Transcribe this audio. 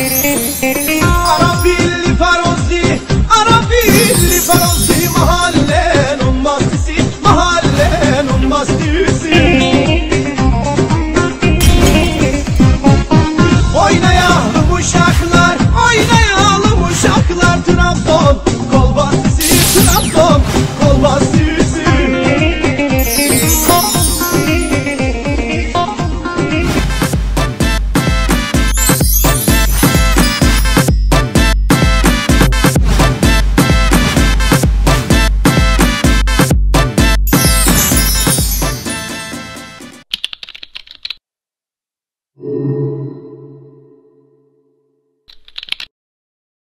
Arabilli Farozi, Arabilli Farozi Mahallenun bastisi, mahallenun bastisi. Oynayalım uşaklar, oynayalım uşaklar Trabzon. Mm-hmm.